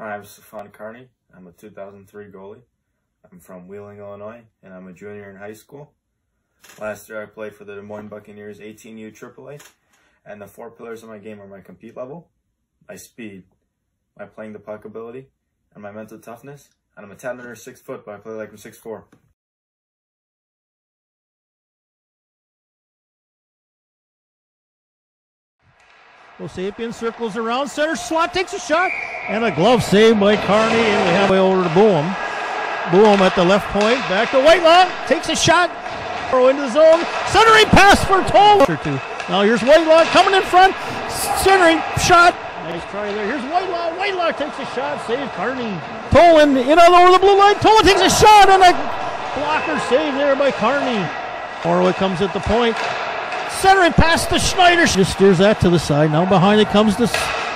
Hi, I'm Stefan Carney. I'm a 2003 goalie. I'm from Wheeling, Illinois, and I'm a junior in high school. Last year I played for the Des Moines Buccaneers 18U AAA, and the four pillars of my game are my compete level, my speed, my playing the puck ability, and my mental toughness. And I'm a tad under six foot, but I play like I'm six four. Sapien circles around center slot, takes a shot, and a glove save by Carney, and we have way over to Boom. Boom at the left point, back to Whitelaw, takes a shot, Throw into the zone, centering pass for Toll. Now here's Whitelaw coming in front, centering shot. Nice try there. Here's Whitelaw. Whitelaw takes a shot, saves Carney. Tolan in on over the blue line. Tolan takes a shot, and a blocker save there by Carney. Orwood comes at the point. Centering pass to Schneider. Just steers that to the side. Now behind it comes the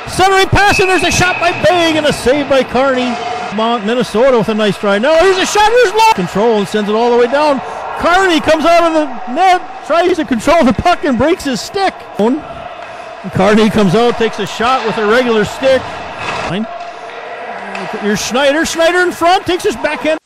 centering pass, and there's a shot by Bang and a save by Carney. Minnesota with a nice try. Now here's a shot. Here's low control and sends it all the way down. Carney comes out of the net, tries to control the puck and breaks his stick. Carney comes out, takes a shot with a regular stick. Here's Schneider. Schneider in front, takes his backhand.